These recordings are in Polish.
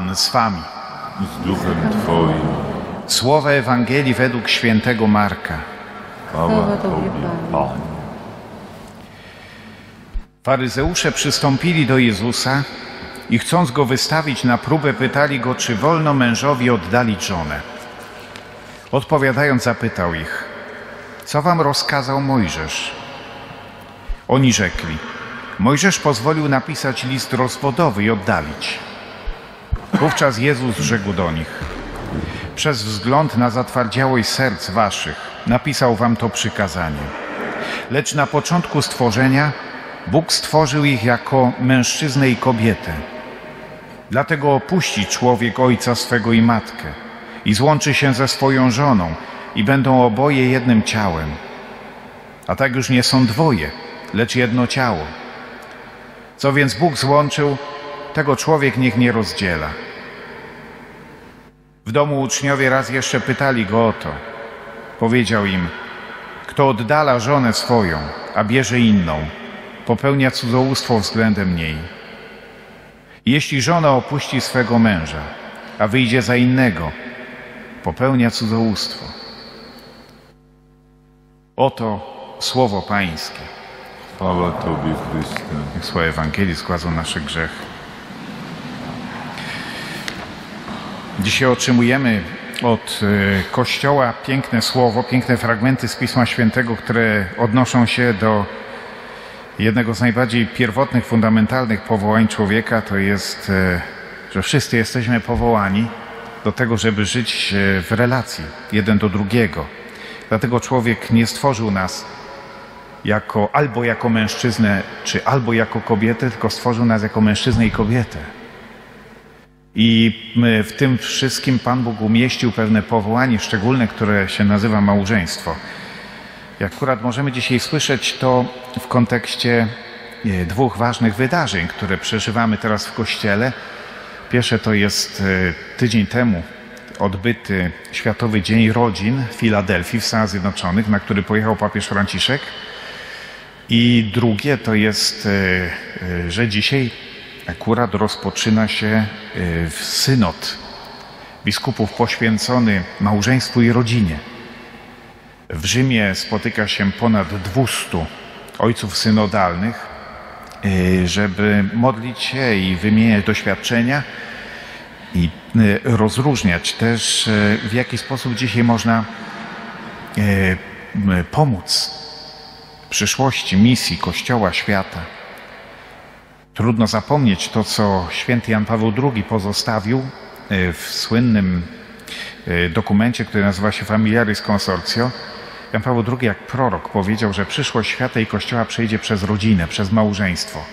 Pan z wami. z duchem Twoim. Słowa Ewangelii według świętego Marka. Chwała Tobie, Panie. Faryzeusze przystąpili do Jezusa i chcąc go wystawić na próbę, pytali go, czy wolno mężowi oddalić żonę. Odpowiadając, zapytał ich, co wam rozkazał Mojżesz? Oni rzekli, Mojżesz pozwolił napisać list rozwodowy i oddalić. Wówczas Jezus rzekł do nich, przez wzgląd na zatwardziałość serc waszych napisał wam to przykazanie. Lecz na początku stworzenia Bóg stworzył ich jako mężczyznę i kobietę. Dlatego opuści człowiek ojca swego i matkę i złączy się ze swoją żoną i będą oboje jednym ciałem. A tak już nie są dwoje, lecz jedno ciało. Co więc Bóg złączył, tego człowiek niech nie rozdziela. W domu uczniowie raz jeszcze pytali go o to. Powiedział im, kto oddala żonę swoją, a bierze inną, popełnia cudzołóstwo względem niej. Jeśli żona opuści swego męża, a wyjdzie za innego, popełnia cudzołóstwo. Oto słowo Pańskie. Chwała Tobie, Chryste. Niech słowa Ewangelii składzą nasze grzechy. Dzisiaj otrzymujemy od e, Kościoła piękne słowo, piękne fragmenty z Pisma Świętego, które odnoszą się do jednego z najbardziej pierwotnych, fundamentalnych powołań człowieka. To jest, e, że wszyscy jesteśmy powołani do tego, żeby żyć e, w relacji jeden do drugiego. Dlatego człowiek nie stworzył nas jako albo jako mężczyznę, czy albo jako kobietę, tylko stworzył nas jako mężczyznę i kobietę. I w tym wszystkim Pan Bóg umieścił pewne powołanie szczególne, które się nazywa małżeństwo. I akurat możemy dzisiaj słyszeć to w kontekście e, dwóch ważnych wydarzeń, które przeżywamy teraz w Kościele. Pierwsze to jest e, tydzień temu odbyty Światowy Dzień Rodzin w Filadelfii w Stanach Zjednoczonych, na który pojechał papież Franciszek. I drugie to jest, e, że dzisiaj akurat rozpoczyna się e, synod biskupów poświęcony małżeństwu i rodzinie. W Rzymie spotyka się ponad 200 ojców synodalnych, żeby modlić się i wymieniać doświadczenia i rozróżniać też, w jaki sposób dzisiaj można pomóc przyszłości, misji Kościoła, świata. Trudno zapomnieć to, co święty Jan Paweł II pozostawił e, w słynnym e, dokumencie, który nazywa się Familiaris Consortio. Jan Paweł II jak prorok powiedział, że przyszłość świata i Kościoła przejdzie przez rodzinę, przez małżeństwo.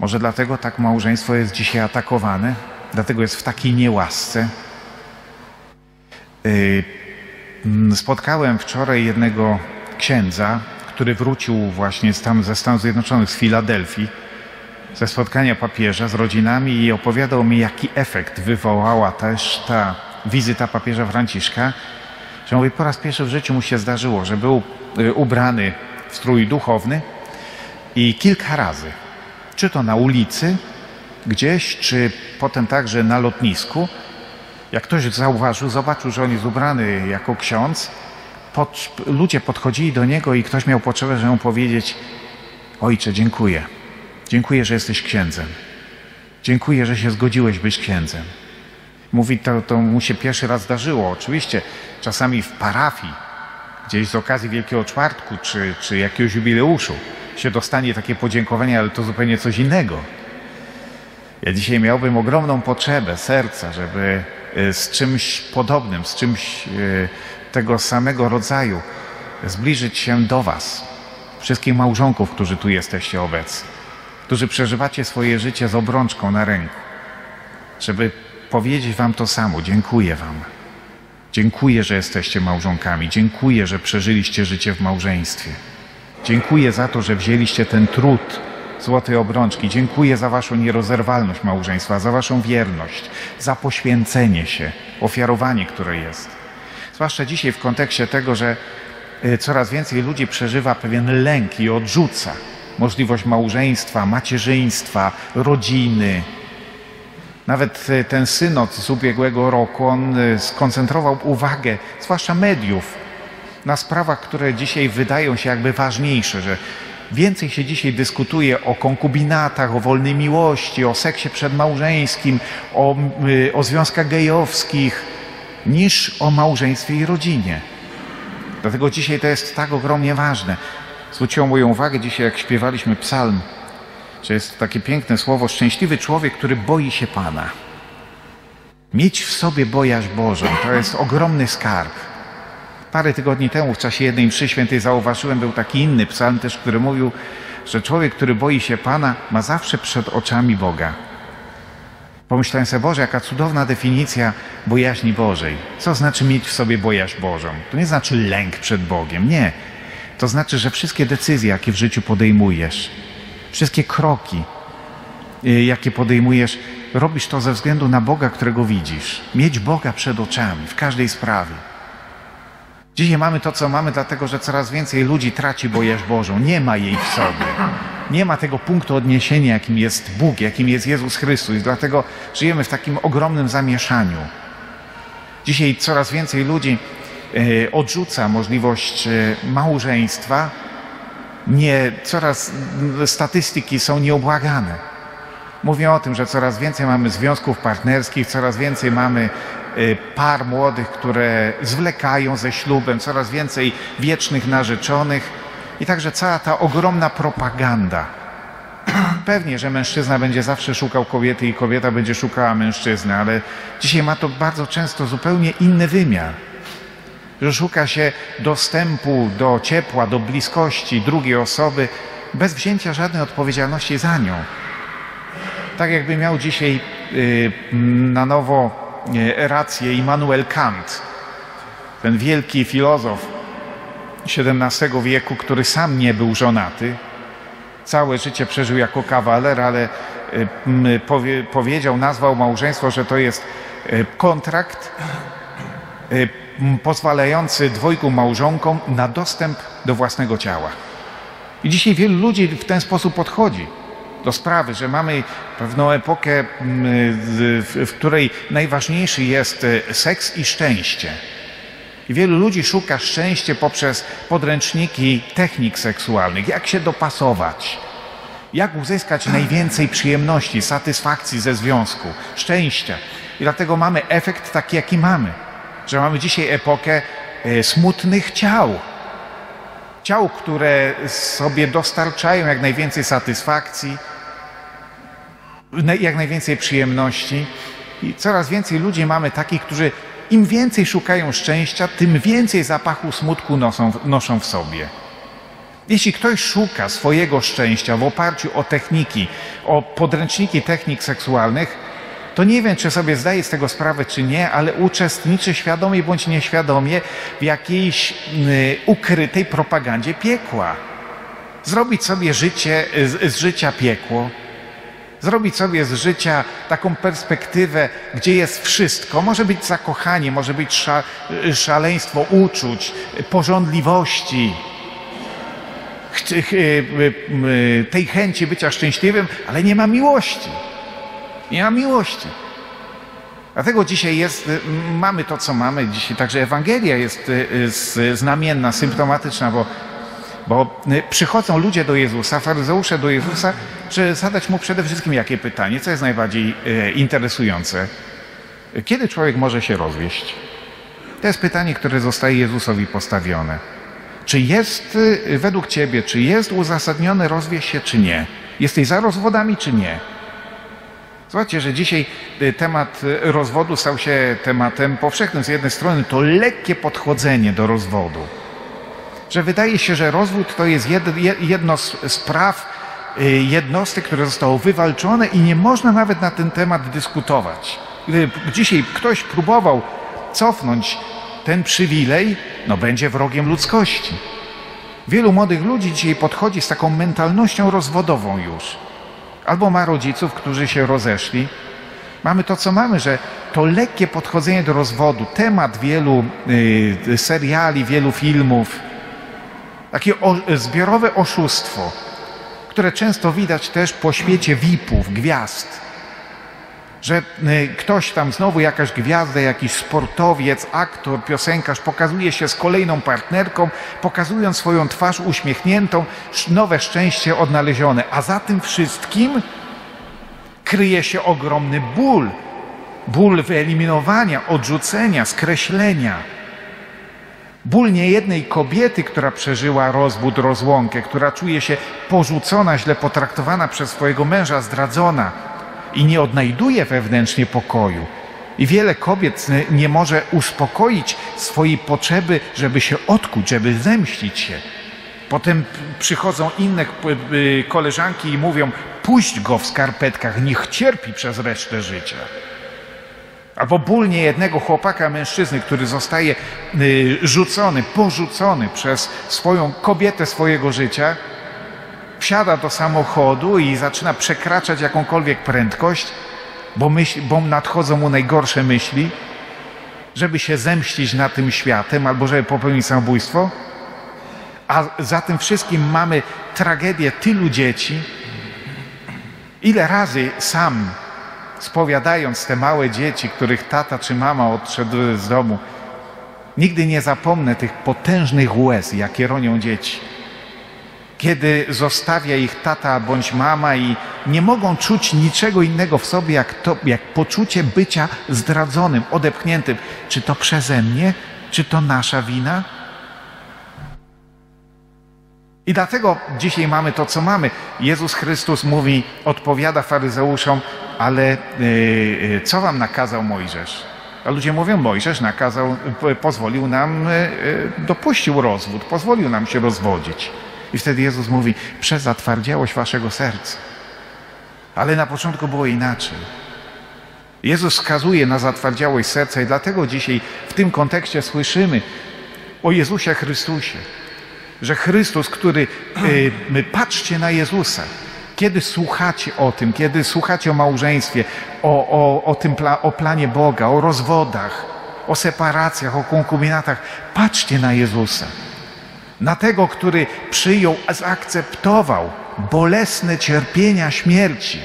Może dlatego tak małżeństwo jest dzisiaj atakowane, dlatego jest w takiej niełasce. E, spotkałem wczoraj jednego księdza, który wrócił właśnie tam ze Stanów Zjednoczonych, z Filadelfii, ze spotkania papieża z rodzinami i opowiadał mi, jaki efekt wywołała też ta wizyta papieża Franciszka, że mówi, po raz pierwszy w życiu mu się zdarzyło, że był y, ubrany w strój duchowny i kilka razy, czy to na ulicy gdzieś, czy potem także na lotnisku, jak ktoś zauważył, zobaczył, że on jest ubrany jako ksiądz, pod, ludzie podchodzili do niego i ktoś miał potrzebę, żeby mu powiedzieć: Ojcze, dziękuję. Dziękuję, że jesteś księdzem. Dziękuję, że się zgodziłeś być księdzem. Mówi, to, to mu się pierwszy raz zdarzyło. Oczywiście czasami w parafii, gdzieś z okazji Wielkiego Czwartku czy, czy jakiegoś jubileuszu się dostanie takie podziękowanie, ale to zupełnie coś innego. Ja dzisiaj miałbym ogromną potrzebę serca, żeby y, z czymś podobnym, z czymś y, tego samego rodzaju, zbliżyć się do Was, wszystkich małżonków, którzy tu jesteście obecni, którzy przeżywacie swoje życie z obrączką na ręku, żeby powiedzieć Wam to samo. Dziękuję Wam. Dziękuję, że jesteście małżonkami. Dziękuję, że przeżyliście życie w małżeństwie. Dziękuję za to, że wzięliście ten trud złotej obrączki. Dziękuję za Waszą nierozerwalność małżeństwa, za Waszą wierność, za poświęcenie się, ofiarowanie, które jest. Zwłaszcza dzisiaj w kontekście tego, że y, coraz więcej ludzi przeżywa pewien lęk i odrzuca możliwość małżeństwa, macierzyństwa, rodziny. Nawet e, ten synod z ubiegłego roku, on e, skoncentrował uwagę, zwłaszcza mediów, na sprawach, które dzisiaj wydają się jakby ważniejsze, że więcej się dzisiaj dyskutuje o konkubinatach, o wolnej miłości, o seksie przedmałżeńskim, o, y, o związkach gejowskich, niż o małżeństwie i rodzinie. Dlatego dzisiaj to jest tak ogromnie ważne. Zwróciło moją uwagę dzisiaj, jak śpiewaliśmy psalm, że jest takie piękne słowo, szczęśliwy człowiek, który boi się Pana. Mieć w sobie bojaźń Bożą, to jest ogromny skarb. Parę tygodni temu w czasie jednej mszy świętej zauważyłem, był taki inny psalm też, który mówił, że człowiek, który boi się Pana, ma zawsze przed oczami Boga. Pomyślałem sobie, Boże, jaka cudowna definicja bojaźni Bożej. Co znaczy mieć w sobie bojaźń Bożą? To nie znaczy lęk przed Bogiem, nie. To znaczy, że wszystkie decyzje, jakie w życiu podejmujesz, wszystkie kroki, y, jakie podejmujesz, robisz to ze względu na Boga, którego widzisz. Mieć Boga przed oczami w każdej sprawie. Dzisiaj mamy to, co mamy, dlatego że coraz więcej ludzi traci bojaźń Bożą. Nie ma jej w sobie. Nie ma tego punktu odniesienia, jakim jest Bóg, jakim jest Jezus Chrystus. Dlatego żyjemy w takim ogromnym zamieszaniu. Dzisiaj coraz więcej ludzi odrzuca możliwość e, małżeństwa. Nie, coraz statystyki są nieobłagane. Mówię o tym, że coraz więcej mamy związków partnerskich, coraz więcej mamy Y, par młodych, które zwlekają ze ślubem, coraz więcej wiecznych narzeczonych i także cała ta ogromna propaganda. Pewnie, że mężczyzna będzie zawsze szukał kobiety i kobieta będzie szukała mężczyzny, ale dzisiaj ma to bardzo często zupełnie inny wymiar. Że szuka się dostępu do ciepła, do bliskości drugiej osoby bez wzięcia żadnej odpowiedzialności za nią. Tak jakby miał dzisiaj yy, na nowo rację Immanuel Kant, ten wielki filozof XVII wieku, który sam nie był żonaty. Całe życie przeżył jako kawaler, ale y, powie, powiedział, nazwał małżeństwo, że to jest y, kontrakt y, pozwalający dwojgu małżonkom na dostęp do własnego ciała. I dzisiaj wielu ludzi w ten sposób podchodzi do sprawy, że mamy pewną epokę, w której najważniejszy jest e, seks i szczęście. I wielu ludzi szuka szczęścia poprzez podręczniki technik seksualnych, jak się dopasować, jak uzyskać najwięcej przyjemności, satysfakcji ze związku, szczęścia. I dlatego mamy efekt taki, jaki mamy, że mamy dzisiaj epokę e, smutnych ciał. Ciał, które sobie dostarczają jak najwięcej satysfakcji, jak najwięcej przyjemności. I coraz więcej ludzi mamy takich, którzy im więcej szukają szczęścia, tym więcej zapachu smutku noszą, noszą w sobie. Jeśli ktoś szuka swojego szczęścia w oparciu o techniki, o podręczniki technik seksualnych, to nie wiem, czy sobie zdaje z tego sprawę, czy nie, ale uczestniczy świadomie bądź nieświadomie w jakiejś y, ukrytej propagandzie piekła. Zrobić sobie życie, z, z życia piekło, zrobić sobie z życia taką perspektywę, gdzie jest wszystko. Może być zakochanie, może być sza, szaleństwo uczuć, porządliwości, tej chęci bycia szczęśliwym, ale nie ma miłości. Nie ma miłości. Dlatego dzisiaj jest, mamy to, co mamy. Dzisiaj także Ewangelia jest znamienna, symptomatyczna, bo bo y, przychodzą ludzie do Jezusa, faryzeusze do Jezusa, żeby zadać mu przede wszystkim jakie pytanie, co jest najbardziej y, interesujące. Kiedy człowiek może się rozwieść? To jest pytanie, które zostaje Jezusowi postawione. Czy jest y, według Ciebie, czy jest uzasadnione rozwieść się, czy nie? Jesteś za rozwodami, czy nie? Zobaczcie, że dzisiaj temat rozwodu stał się tematem powszechnym. Z jednej strony to lekkie podchodzenie do rozwodu że wydaje się, że rozwód to jest jedno z praw y, jednostek, które zostało wywalczone i nie można nawet na ten temat dyskutować. Gdyby dzisiaj ktoś próbował cofnąć ten przywilej, no będzie wrogiem ludzkości. Wielu młodych ludzi dzisiaj podchodzi z taką mentalnością rozwodową już. Albo ma rodziców, którzy się rozeszli. Mamy to, co mamy, że to lekkie podchodzenie do rozwodu, temat wielu y, seriali, wielu filmów, takie o, zbiorowe oszustwo, które często widać też po świecie VIP-ów, gwiazd. Że y, ktoś tam znowu, jakaś gwiazda, jakiś sportowiec, aktor, piosenkarz pokazuje się z kolejną partnerką, pokazując swoją twarz uśmiechniętą, nowe szczęście odnalezione. A za tym wszystkim kryje się ogromny ból. Ból wyeliminowania, odrzucenia, skreślenia. Ból niejednej kobiety, która przeżyła rozwód, rozłąkę, która czuje się porzucona, źle potraktowana przez swojego męża, zdradzona i nie odnajduje wewnętrznie pokoju. I wiele kobiet nie może uspokoić swojej potrzeby, żeby się odkuć, żeby zemścić się. Potem przychodzą inne y, koleżanki i mówią: Puść go w skarpetkach, niech cierpi przez resztę życia. Albo ból niejednego chłopaka, mężczyzny, który zostaje y, rzucony, porzucony przez swoją kobietę swojego życia, wsiada do samochodu i zaczyna przekraczać jakąkolwiek prędkość, bo, myśl, bo nadchodzą mu najgorsze myśli, żeby się zemścić na tym światem albo żeby popełnić samobójstwo. A za tym wszystkim mamy tragedię tylu dzieci. Ile razy sam spowiadając te małe dzieci, których tata czy mama odszedł z domu, nigdy nie zapomnę tych potężnych łez, jakie ronią dzieci. Kiedy zostawia ich tata bądź mama i nie mogą czuć niczego innego w sobie, jak, to, jak poczucie bycia zdradzonym, odepchniętym. Czy to przeze mnie, czy to nasza wina? I dlatego dzisiaj mamy to, co mamy. Jezus Chrystus mówi, odpowiada faryzeuszom, ale yy, co wam nakazał Mojżesz? A ludzie mówią, Mojżesz nakazał, pozwolił nam, yy, dopuścił rozwód, pozwolił nam się rozwodzić. I wtedy Jezus mówi, przez zatwardziałość waszego serca. Ale na początku było inaczej. Jezus wskazuje na zatwardziałość serca i dlatego dzisiaj w tym kontekście słyszymy o Jezusie Chrystusie że Chrystus, który, my patrzcie na Jezusa, kiedy słuchacie o tym, kiedy słuchacie o małżeństwie, o, o, o tym pla, o planie Boga, o rozwodach, o separacjach, o konkubinatach, patrzcie na Jezusa. Na tego, który przyjął, zaakceptował bolesne cierpienia śmierci.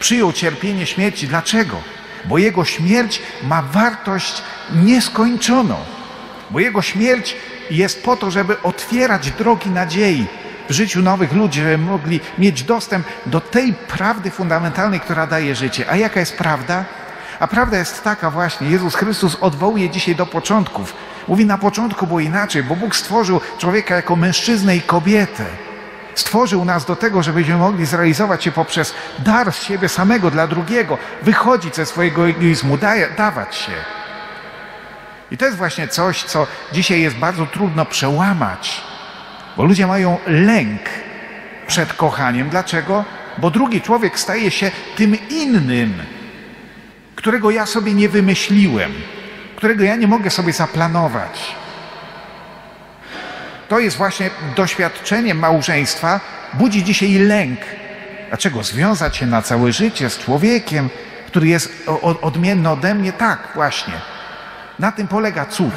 Przyjął cierpienie śmierci. Dlaczego? Bo jego śmierć ma wartość nieskończoną. Bo jego śmierć jest po to, żeby otwierać drogi nadziei w życiu nowych ludzi, żeby mogli mieć dostęp do tej prawdy fundamentalnej, która daje życie. A jaka jest prawda? A prawda jest taka właśnie, Jezus Chrystus odwołuje dzisiaj do początków. Mówi, na początku było inaczej, bo Bóg stworzył człowieka jako mężczyznę i kobietę. Stworzył nas do tego, żebyśmy mogli zrealizować się poprzez dar z siebie samego dla drugiego, wychodzić ze swojego egoizmu, daje, dawać się. I to jest właśnie coś, co dzisiaj jest bardzo trudno przełamać, bo ludzie mają lęk przed kochaniem. Dlaczego? Bo drugi człowiek staje się tym innym, którego ja sobie nie wymyśliłem, którego ja nie mogę sobie zaplanować. To jest właśnie doświadczenie małżeństwa, budzi dzisiaj lęk. Dlaczego? Związać się na całe życie z człowiekiem, który jest odmienny ode mnie? Tak, właśnie. Na tym polega cud,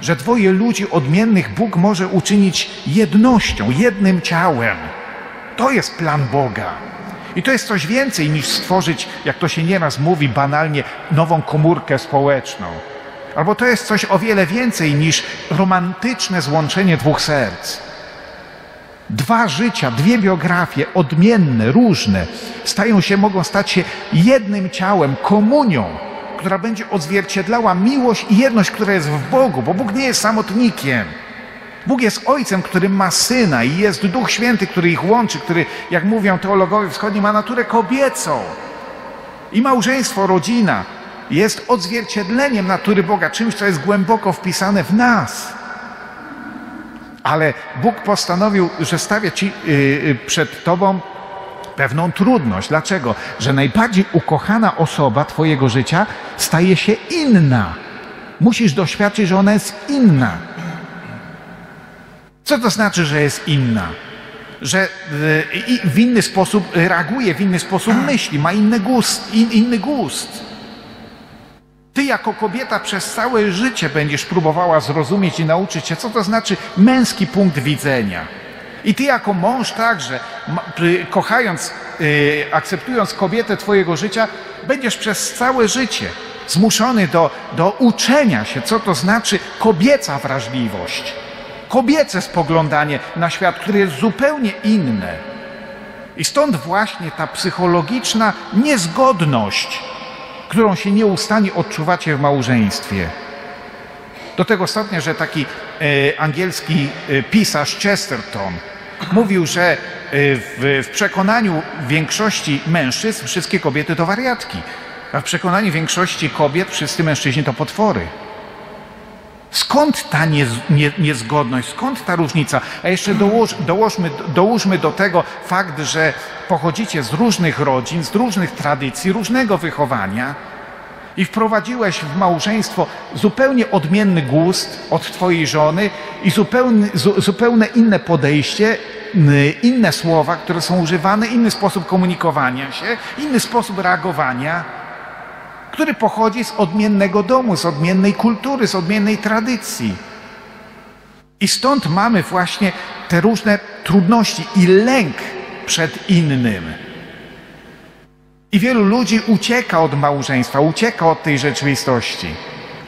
że dwoje ludzi odmiennych Bóg może uczynić jednością, jednym ciałem. To jest plan Boga. I to jest coś więcej niż stworzyć, jak to się nieraz mówi banalnie, nową komórkę społeczną. Albo to jest coś o wiele więcej niż romantyczne złączenie dwóch serc. Dwa życia, dwie biografie, odmienne, różne, stają się, mogą stać się jednym ciałem, komunią, która będzie odzwierciedlała miłość i jedność, która jest w Bogu, bo Bóg nie jest samotnikiem. Bóg jest Ojcem, który ma Syna i jest Duch Święty, który ich łączy, który, jak mówią teologowie wschodni, ma naturę kobiecą. I małżeństwo, rodzina jest odzwierciedleniem natury Boga, czymś, co jest głęboko wpisane w nas. Ale Bóg postanowił, że stawia ci yy, przed Tobą pewną trudność. Dlaczego? Że najbardziej ukochana osoba Twojego życia staje się inna. Musisz doświadczyć, że ona jest inna. Co to znaczy, że jest inna? Że y, w inny sposób reaguje, w inny sposób myśli, ma inny gust. In, inny gust. Ty jako kobieta przez całe życie będziesz próbowała zrozumieć i nauczyć się, co to znaczy męski punkt widzenia. I ty jako mąż także, kochając y, akceptując kobietę Twojego życia, będziesz przez całe życie zmuszony do, do uczenia się, co to znaczy kobieca wrażliwość, kobiece spoglądanie na świat, które jest zupełnie inne. I stąd właśnie ta psychologiczna niezgodność, którą się nieustannie odczuwacie w małżeństwie. Do tego stopnia, że taki e, angielski e, pisarz Chesterton mówił, że e, w, w przekonaniu większości mężczyzn wszystkie kobiety to wariatki, a w przekonaniu większości kobiet wszyscy mężczyźni to potwory. Skąd ta nie, nie, niezgodność, skąd ta różnica? A jeszcze dołoż, dołóżmy do tego fakt, że pochodzicie z różnych rodzin, z różnych tradycji, różnego wychowania i wprowadziłeś w małżeństwo zupełnie odmienny gust od Twojej żony i zupełnie, zupełnie inne podejście, inne słowa, które są używane, inny sposób komunikowania się, inny sposób reagowania, który pochodzi z odmiennego domu, z odmiennej kultury, z odmiennej tradycji. I stąd mamy właśnie te różne trudności i lęk przed innym. I wielu ludzi ucieka od małżeństwa, ucieka od tej rzeczywistości.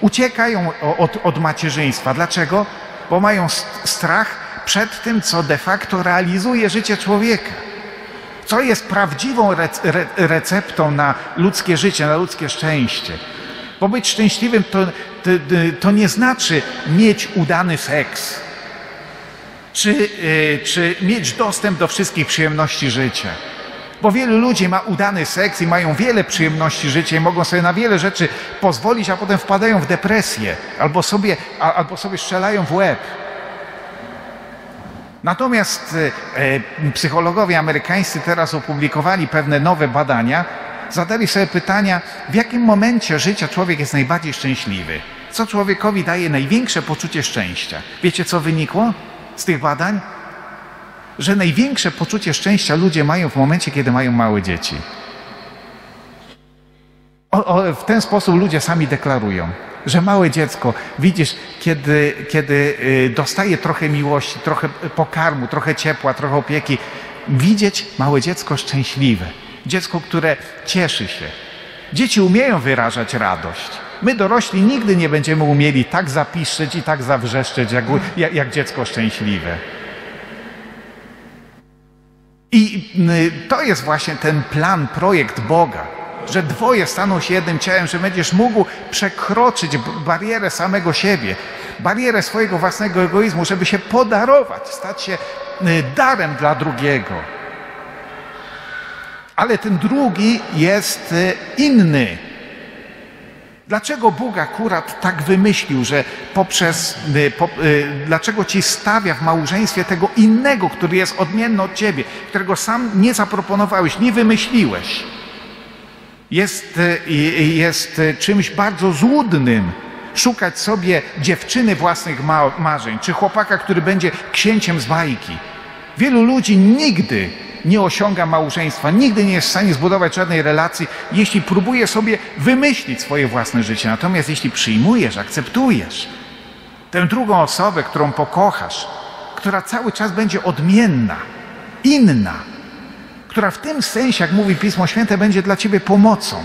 Uciekają od, od macierzyństwa. Dlaczego? Bo mają strach przed tym, co de facto realizuje życie człowieka. Co jest prawdziwą receptą na ludzkie życie, na ludzkie szczęście. Bo być szczęśliwym to, to, to nie znaczy mieć udany seks, czy, e, czy mieć dostęp do wszystkich przyjemności życia. Bo wielu ludzi ma udany seks i mają wiele przyjemności życia i mogą sobie na wiele rzeczy pozwolić, a potem wpadają w depresję albo sobie, albo sobie strzelają w łeb. Natomiast e, psychologowie amerykańscy teraz opublikowali pewne nowe badania, zadali sobie pytania, w jakim momencie życia człowiek jest najbardziej szczęśliwy. Co człowiekowi daje największe poczucie szczęścia? Wiecie, co wynikło z tych badań? że największe poczucie szczęścia ludzie mają w momencie, kiedy mają małe dzieci. O, o, w ten sposób ludzie sami deklarują, że małe dziecko, widzisz, kiedy, kiedy y, dostaje trochę miłości, trochę pokarmu, trochę ciepła, trochę opieki, widzieć małe dziecko szczęśliwe. Dziecko, które cieszy się. Dzieci umieją wyrażać radość. My dorośli nigdy nie będziemy umieli tak zapiszczeć i tak zawrzeszczeć, jak, jak, jak dziecko szczęśliwe. I y, to jest właśnie ten plan, projekt Boga, że dwoje staną się jednym ciałem, że będziesz mógł przekroczyć barierę samego siebie, barierę swojego własnego egoizmu, żeby się podarować, stać się y, darem dla drugiego. Ale ten drugi jest y, inny. Dlaczego Bóg akurat tak wymyślił, że poprzez, y, po, dlaczego ci stawia w małżeństwie tego innego, który jest odmienny od ciebie, którego sam nie zaproponowałeś, nie wymyśliłeś? Jest, y, jest czymś bardzo złudnym szukać sobie dziewczyny własnych marzeń, czy chłopaka, który będzie księciem z bajki. Wielu ludzi nigdy nie osiąga małżeństwa, nigdy nie jest w stanie zbudować żadnej relacji, jeśli próbuje sobie wymyślić swoje własne życie. Natomiast jeśli przyjmujesz, akceptujesz tę drugą osobę, którą pokochasz, która cały czas będzie odmienna, inna, która w tym sensie, jak mówi Pismo Święte, będzie dla ciebie pomocą.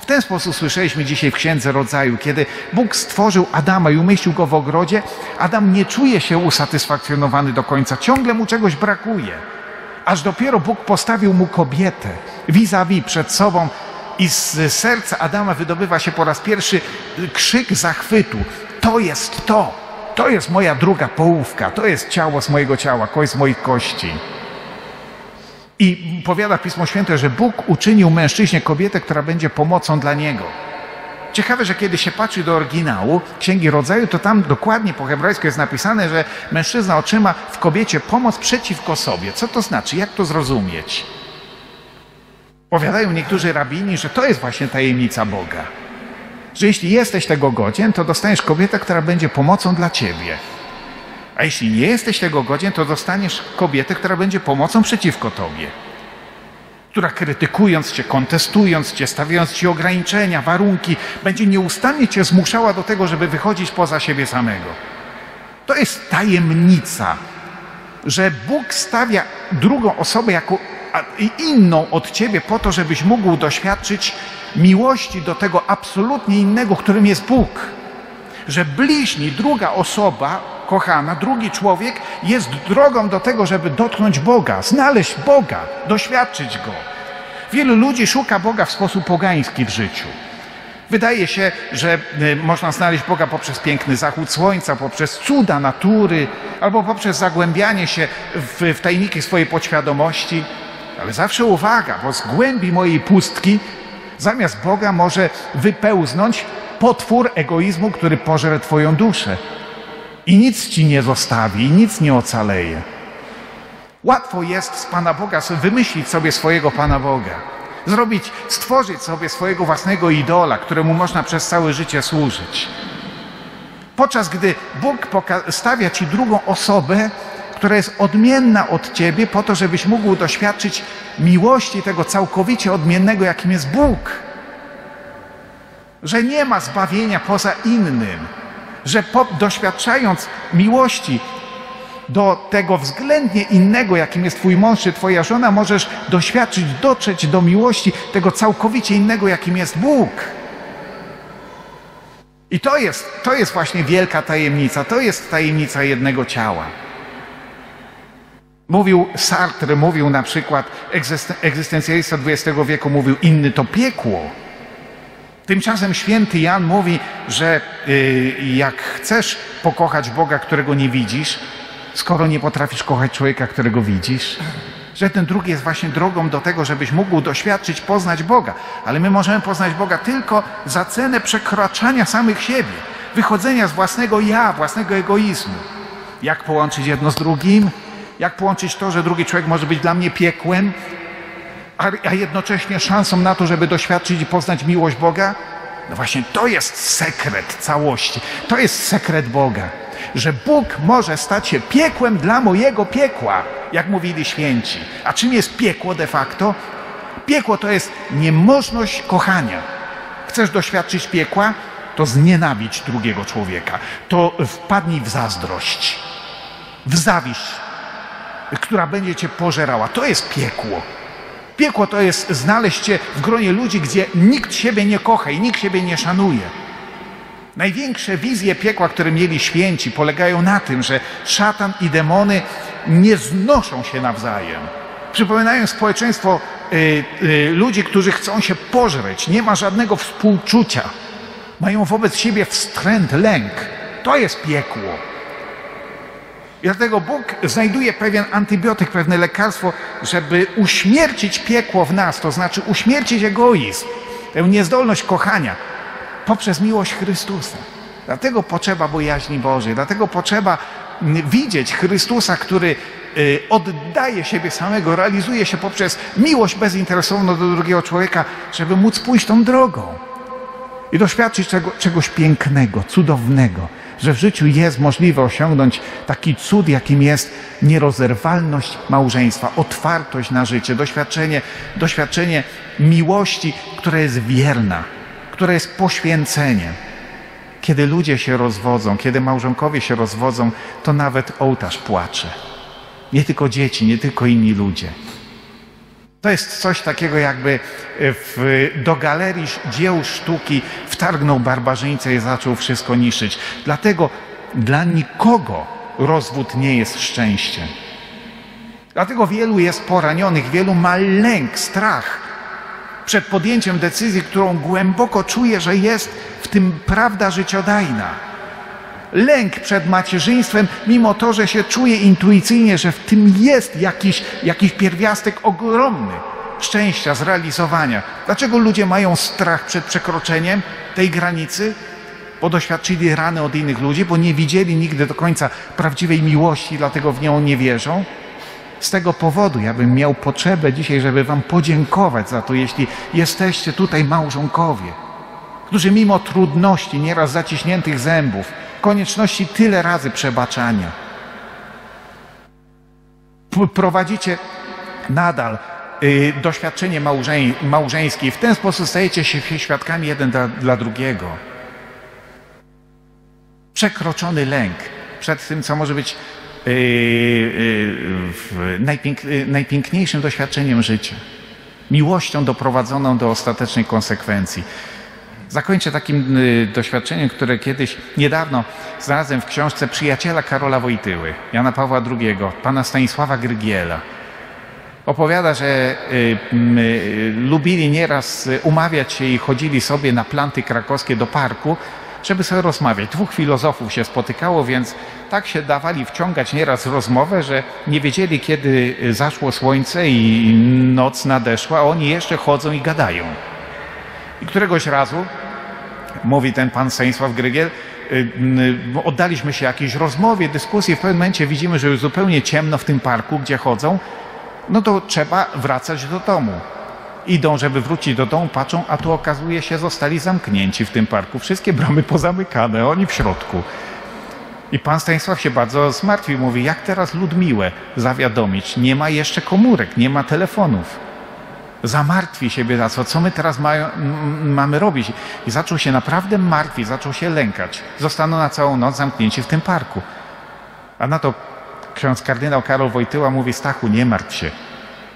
W ten sposób słyszeliśmy dzisiaj w Księdze Rodzaju, kiedy Bóg stworzył Adama i umieścił go w ogrodzie, Adam nie czuje się usatysfakcjonowany do końca, ciągle mu czegoś brakuje aż dopiero Bóg postawił mu kobietę vis-a-vis przed sobą i z serca Adama wydobywa się po raz pierwszy krzyk zachwytu. To jest to, to jest moja druga połówka, to jest ciało z mojego ciała, kość z moich kości. I powiada Pismo Święte, że Bóg uczynił mężczyźnie kobietę, która będzie pomocą dla niego. Ciekawe, że kiedy się patrzy do oryginału Księgi Rodzaju, to tam dokładnie po hebrajsku jest napisane, że mężczyzna otrzyma w kobiecie pomoc przeciwko sobie. Co to znaczy? Jak to zrozumieć? Powiadają niektórzy rabini, że to jest właśnie tajemnica Boga. Że jeśli jesteś tego godzien, to dostaniesz kobietę, która będzie pomocą dla ciebie. A jeśli nie jesteś tego godzien, to dostaniesz kobietę, która będzie pomocą przeciwko tobie która krytykując cię, kontestując cię, stawiając ci ograniczenia, warunki, będzie nieustannie cię zmuszała do tego, żeby wychodzić poza siebie samego. To jest tajemnica, że Bóg stawia drugą osobę jako inną od ciebie po to, żebyś mógł doświadczyć miłości do tego absolutnie innego, którym jest Bóg. Że bliźni, druga osoba, kochana, drugi człowiek jest drogą do tego, żeby dotknąć Boga, znaleźć Boga, doświadczyć Go. Wielu ludzi szuka Boga w sposób pogański w życiu. Wydaje się, że y, można znaleźć Boga poprzez piękny zachód słońca, poprzez cuda natury, albo poprzez zagłębianie się w, w tajniki swojej podświadomości. Ale zawsze uwaga, bo z głębi mojej pustki zamiast Boga może wypełznąć potwór egoizmu, który pożre Twoją duszę. I nic Ci nie zostawi, i nic nie ocaleje. Łatwo jest z Pana Boga wymyślić sobie swojego Pana Boga zrobić, stworzyć sobie swojego własnego idola, któremu można przez całe życie służyć. Podczas gdy Bóg stawia ci drugą osobę, która jest odmienna od ciebie, po to, żebyś mógł doświadczyć miłości tego całkowicie odmiennego, jakim jest Bóg. Że nie ma zbawienia poza innym, że po, doświadczając miłości do tego względnie innego, jakim jest Twój mąż czy Twoja żona, możesz doświadczyć, dotrzeć do miłości tego całkowicie innego, jakim jest Bóg. I to jest, to jest właśnie wielka tajemnica, to jest tajemnica jednego ciała. Mówił Sartre, mówił na przykład, egzystencjalista XX wieku mówił, inny to piekło. Tymczasem święty Jan mówi, że y, jak chcesz pokochać Boga, którego nie widzisz, skoro nie potrafisz kochać człowieka, którego widzisz? Że ten drugi jest właśnie drogą do tego, żebyś mógł doświadczyć, poznać Boga. Ale my możemy poznać Boga tylko za cenę przekraczania samych siebie, wychodzenia z własnego ja, własnego egoizmu. Jak połączyć jedno z drugim? Jak połączyć to, że drugi człowiek może być dla mnie piekłem, a, jednocześnie szansą na to, żeby doświadczyć i poznać miłość Boga? No właśnie to jest sekret całości. To jest sekret Boga że Bóg może stać się piekłem dla mojego piekła, jak mówili święci. A czym jest piekło de facto? Piekło to jest niemożność kochania. Chcesz doświadczyć piekła? To znienawidź drugiego człowieka. To wpadnij w zazdrość, w zawiść, która będzie cię pożerała. To jest piekło. Piekło to jest znaleźć się w gronie ludzi, gdzie nikt siebie nie kocha i nikt siebie nie szanuje. Największe wizje piekła, które mieli święci, polegają na tym, że szatan i demony nie znoszą się nawzajem. Przypominają społeczeństwo y, y, ludzi, którzy chcą się pożreć. Nie ma żadnego współczucia. Mają wobec siebie wstręt, lęk. To jest piekło. Dlatego Bóg znajduje pewien antybiotyk, pewne lekarstwo, żeby uśmiercić piekło w nas, to znaczy uśmiercić egoizm, tę niezdolność kochania poprzez miłość Chrystusa. Dlatego potrzeba bojaźni Bożej, dlatego potrzeba widzieć Chrystusa, który y, oddaje siebie samego, realizuje się poprzez miłość bezinteresowną do drugiego człowieka, żeby móc pójść tą drogą i doświadczyć czego, czegoś pięknego, cudownego, że w życiu jest możliwe osiągnąć taki cud, jakim jest nierozerwalność małżeństwa, otwartość na życie, doświadczenie, doświadczenie miłości, która jest wierna, które jest poświęcenie. Kiedy ludzie się rozwodzą, kiedy małżonkowie się rozwodzą, to nawet ołtarz płacze. Nie tylko dzieci, nie tylko inni ludzie. To jest coś takiego, jakby w, do galerii dzieł sztuki wtargnął barbarzyńca i zaczął wszystko niszczyć. Dlatego dla nikogo rozwód nie jest szczęściem. Dlatego wielu jest poranionych, wielu ma lęk, strach przed podjęciem decyzji, którą głęboko czuje, że jest w tym prawda życiodajna. Lęk przed macierzyństwem, mimo to, że się czuje intuicyjnie, że w tym jest jakiś, jakiś pierwiastek ogromny szczęścia, zrealizowania. Dlaczego ludzie mają strach przed przekroczeniem tej granicy? Bo doświadczyli rany od innych ludzi, bo nie widzieli nigdy do końca prawdziwej miłości, dlatego w nią nie wierzą. Z tego powodu ja bym miał potrzebę dzisiaj, żeby Wam podziękować za to, jeśli jesteście tutaj małżonkowie, którzy mimo trudności, nieraz zaciśniętych zębów, konieczności tyle razy przebaczania, prowadzicie nadal y, doświadczenie małżeń, małżeńskie i w ten sposób stajecie się świadkami jeden dla, dla drugiego. Przekroczony lęk przed tym, co może być yy, w- najpięk, yy, najpiękniejszym doświadczeniem życia. Miłością doprowadzoną do ostatecznej konsekwencji. Zakończę takim y, doświadczeniem, które kiedyś, niedawno znalazłem w książce przyjaciela Karola Wojtyły, Jana Pawła II, pana Stanisława Grygiela. Opowiada, że y, y, lubili nieraz umawiać się i chodzili sobie na planty krakowskie do parku, żeby sobie rozmawiać. Dwóch filozofów się spotykało, więc tak się dawali wciągać nieraz rozmowę, że nie wiedzieli, kiedy zaszło słońce i noc nadeszła, a oni jeszcze chodzą i gadają. I któregoś razu, mówi ten pan Stanisław Grygiel, y, y, oddaliśmy się jakiejś rozmowie, dyskusji, w pewnym momencie widzimy, że już zupełnie ciemno w tym parku, gdzie chodzą, no to trzeba wracać do domu. Idą, żeby wrócić do domu, patrzą, a tu okazuje się, zostali zamknięci w tym parku. Wszystkie bramy pozamykane, oni w środku. I pan Stanisław się bardzo zmartwił. Mówi, jak teraz Ludmiłę zawiadomić? Nie ma jeszcze komórek, nie ma telefonów. Zamartwi siebie za co, co my teraz mamy robić. I zaczął się naprawdę martwić, zaczął się lękać. Zostaną na całą noc zamknięci w tym parku. A na to ksiądz kardynał Karol Wojtyła mówi, Stachu, nie martw się.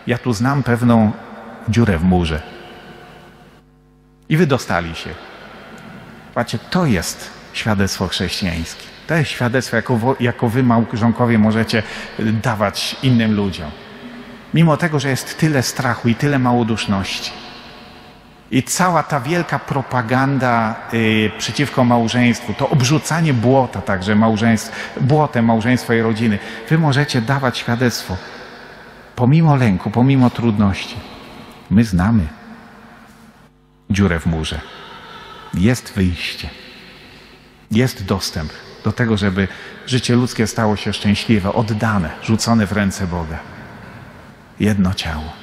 Ja tu znam pewną dziurę w murze. I wydostali się. Patrzcie, to jest świadectwo chrześcijańskie. To jest świadectwo, jako, jako wy, małżonkowie, możecie dawać innym ludziom. Mimo tego, że jest tyle strachu i tyle małoduszności. I cała ta wielka propaganda y, przeciwko małżeństwu, to obrzucanie błota także małżeństw, błotem małżeństwa i rodziny. Wy możecie dawać świadectwo. Pomimo lęku, pomimo trudności. My znamy dziurę w murze. Jest wyjście. Jest dostęp do tego, żeby życie ludzkie stało się szczęśliwe, oddane, rzucone w ręce Boga. Jedno ciało.